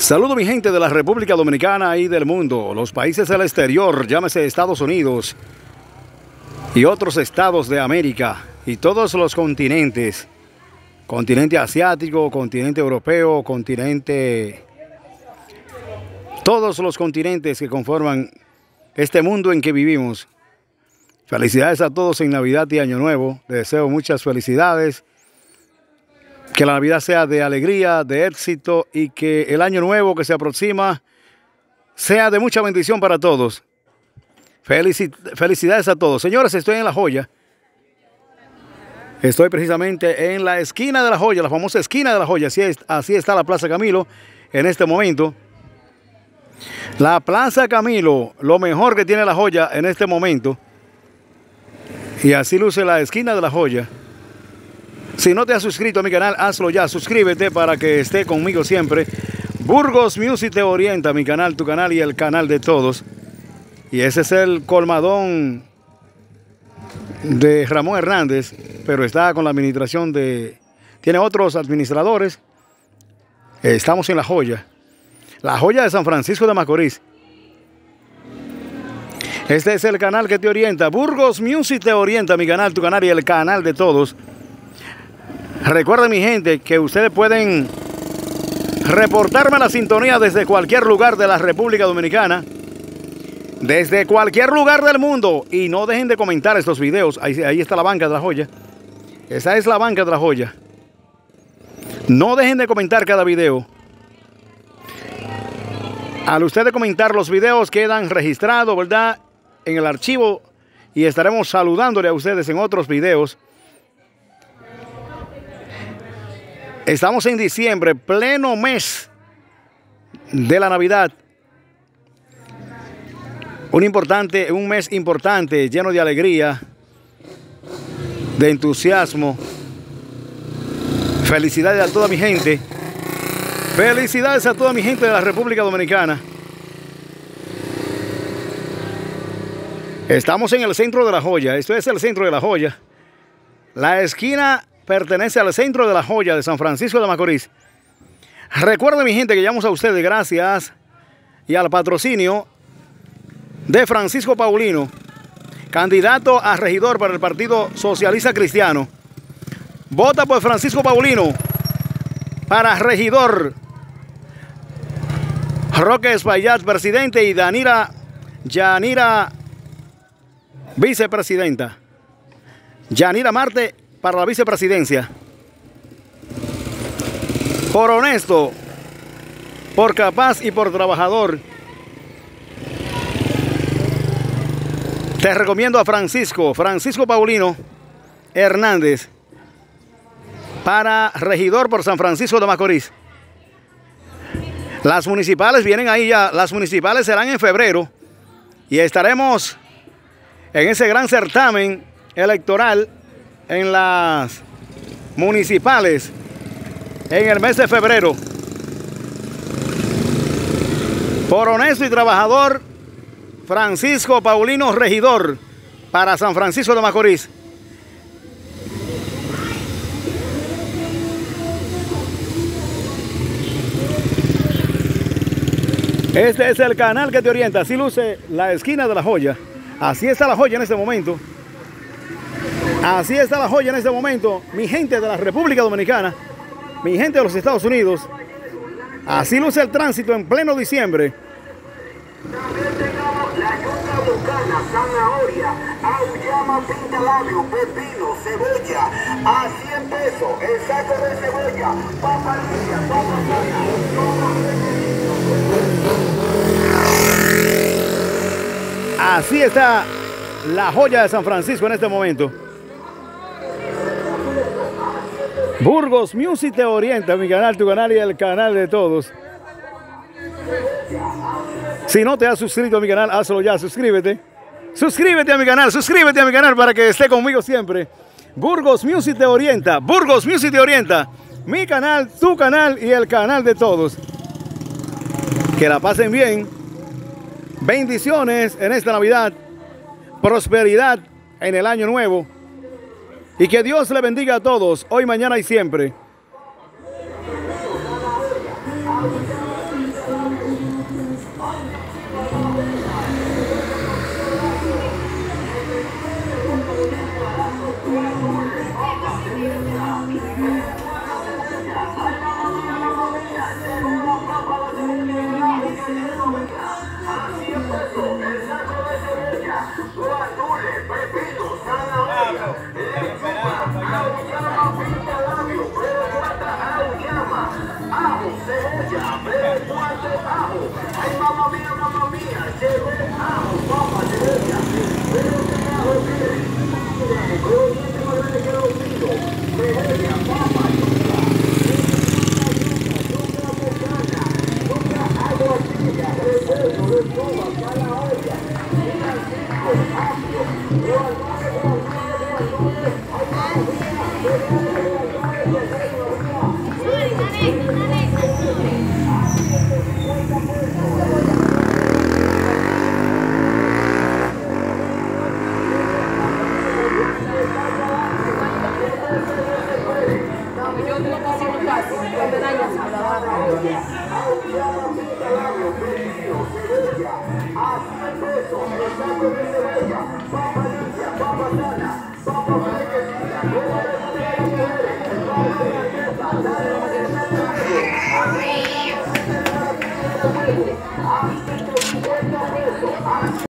Saludo mi gente de la República Dominicana y del mundo, los países del exterior, llámese Estados Unidos y otros estados de América y todos los continentes, continente asiático, continente europeo, continente, todos los continentes que conforman este mundo en que vivimos. Felicidades a todos en Navidad y Año Nuevo, les deseo muchas felicidades que la Navidad sea de alegría, de éxito y que el año nuevo que se aproxima sea de mucha bendición para todos. felicidades a todos. Señores, estoy en La Joya. Estoy precisamente en la esquina de La Joya, la famosa esquina de La Joya. Así, así está la Plaza Camilo en este momento. La Plaza Camilo, lo mejor que tiene La Joya en este momento. Y así luce la esquina de La Joya. Si no te has suscrito a mi canal, hazlo ya. Suscríbete para que esté conmigo siempre. Burgos Music te orienta, mi canal, tu canal y el canal de todos. Y ese es el colmadón de Ramón Hernández, pero está con la administración de... Tiene otros administradores. Estamos en La Joya. La Joya de San Francisco de Macorís. Este es el canal que te orienta. Burgos Music te orienta, mi canal, tu canal y el canal de todos. Recuerden mi gente que ustedes pueden reportarme la sintonía desde cualquier lugar de la República Dominicana, desde cualquier lugar del mundo y no dejen de comentar estos videos. Ahí, ahí está la banca de la joya. Esa es la banca de la joya. No dejen de comentar cada video. Al ustedes comentar los videos quedan registrados, ¿verdad? En el archivo y estaremos saludándole a ustedes en otros videos. Estamos en diciembre, pleno mes de la Navidad. Un importante, un mes importante, lleno de alegría, de entusiasmo. Felicidades a toda mi gente. Felicidades a toda mi gente de la República Dominicana. Estamos en el centro de la joya. Esto es el centro de la joya. La esquina pertenece al centro de la joya de San Francisco de Macorís. Recuerden mi gente que llamamos a ustedes gracias y al patrocinio de Francisco Paulino, candidato a regidor para el Partido Socialista Cristiano. Vota por Francisco Paulino para regidor. Roque Espaillat, presidente, y Danira Yanira, vicepresidenta. Yanira Marte, para la vicepresidencia. Por honesto, por capaz y por trabajador. Te recomiendo a Francisco, Francisco Paulino Hernández, para regidor por San Francisco de Macorís. Las municipales vienen ahí ya, las municipales serán en febrero y estaremos en ese gran certamen electoral en las municipales en el mes de febrero. Por honesto y trabajador, Francisco Paulino Regidor para San Francisco de Macorís. Este es el canal que te orienta. Así luce la esquina de la joya. Así está la joya en este momento. Así está la joya en este momento, mi gente de la República Dominicana, mi gente de los Estados Unidos. Así luce el tránsito en pleno diciembre. También tenemos la yuca bucana, zanahoria, auyama, pintalabio, pepino, cebolla, a 100 pesos, el saco de cebolla, papa limpia, papa Así está la joya de San Francisco en este momento. Burgos Music te orienta, mi canal, tu canal y el canal de todos. Si no te has suscrito a mi canal, hazlo ya, suscríbete. Suscríbete a mi canal, suscríbete a mi canal para que esté conmigo siempre. Burgos Music te orienta, Burgos Music te orienta. Mi canal, tu canal y el canal de todos. Que la pasen bien. Bendiciones en esta Navidad. Prosperidad en el año nuevo. Y que Dios le bendiga a todos, hoy, mañana y siempre. Right. casi en.